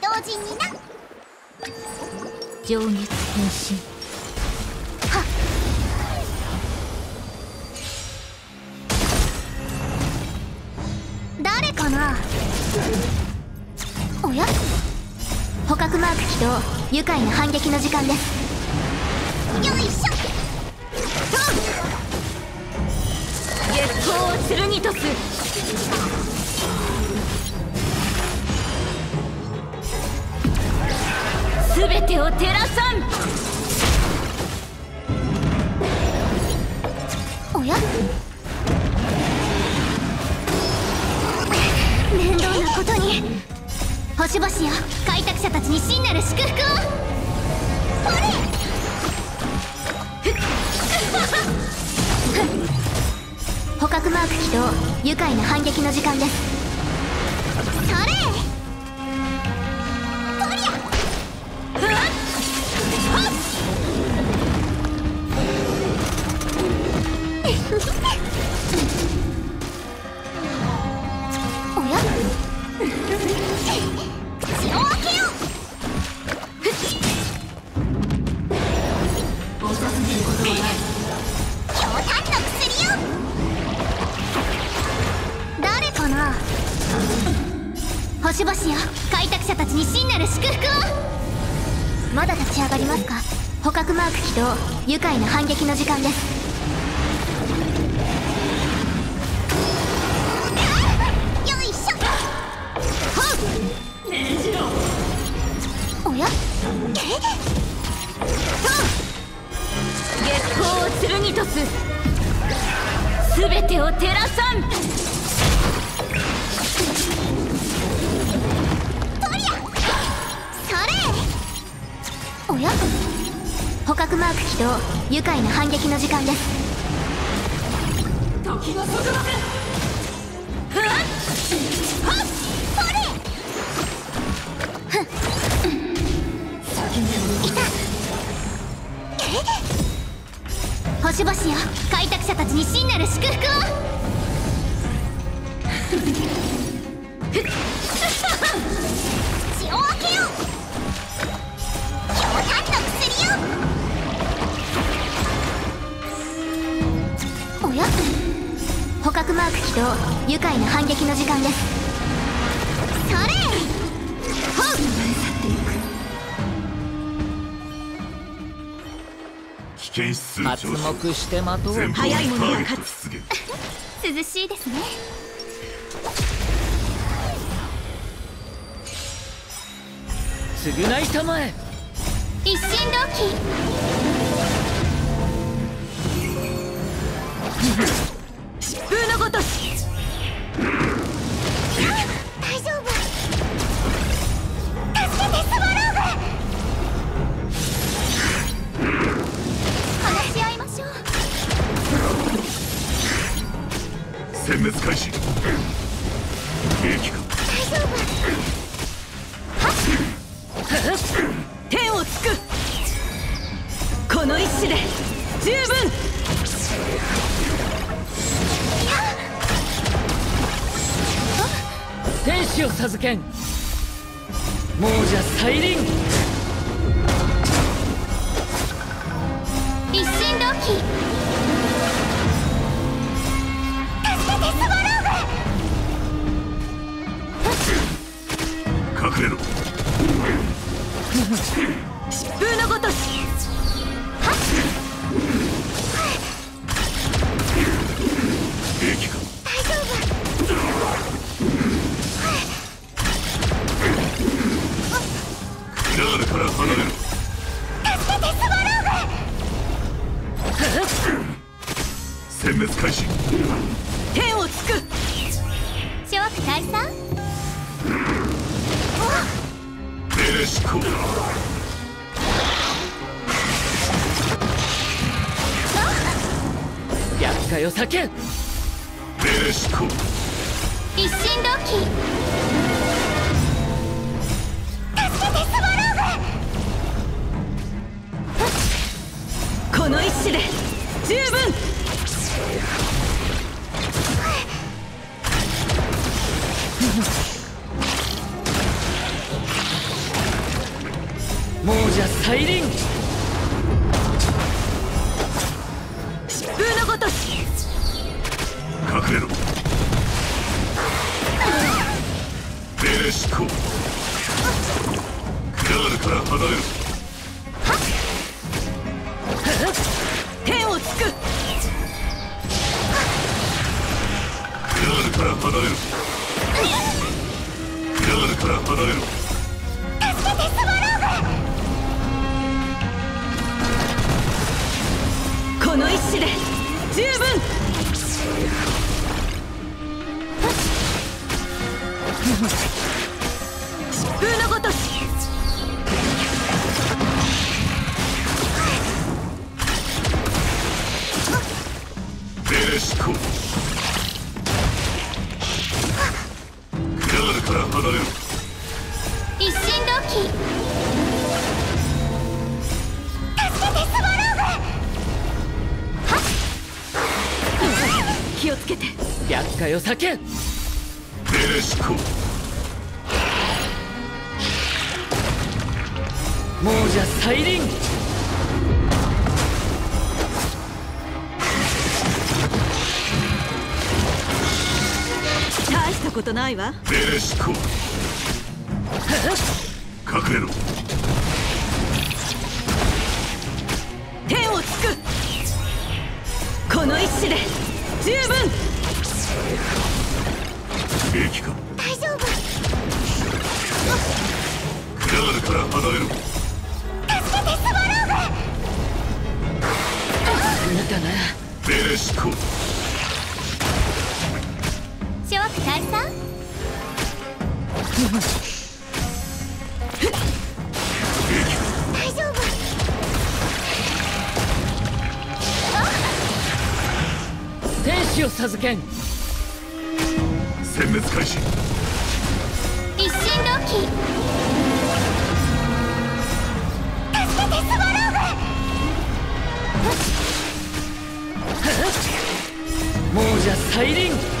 同人にな。上月変身。はっ。誰かな？おや？捕獲マーク起動。愉快な反撃の時間です。よいしょ。月光を剣とす全てを照らさん。おや？面倒なことに。星々よ開拓者たちに真なる祝福を。ほれ？捕獲マーク起動。愉快な反撃の時間です。それ？星々よ。開拓者たちに真なる祝福をまだ立ち上がりますか捕獲マーク起動愉快な反撃の時間です月光を剣とす。全てを照らさん。とりゃそれ。おや捕獲マーク起動。愉快な反撃の時間です。星々よ。開拓者たちに真なる祝福を。口を開けよう。おや？捕獲マーク起動。愉快な反撃の時間です。危険指数発目して待とう。早いものはターゲット勝出現 涼しいですね。償いたまえ。一心同期殲滅開始兵器か。大丈夫。天をつく。この一死で十分。天使を授けん。亡者再臨。一心同期隠れろ疾風のごとし兵器か。クラールか。ら離れろ殲滅開始天をつく諸悪退散厄介を避けん。命令執行一心同期この一死で十分。者再臨疾風のごとし隠れろ命令執行クラールから離れる天をつくクラールから離れるクラールから離れる十分。疾風のごとし命令執行クラールから離れる厄介を避けん命令執行亡者再臨。大したことないわ。命令執行隠れろ命令執行諸悪退散？大丈夫。天使を授けん。殲滅開始一心同期再臨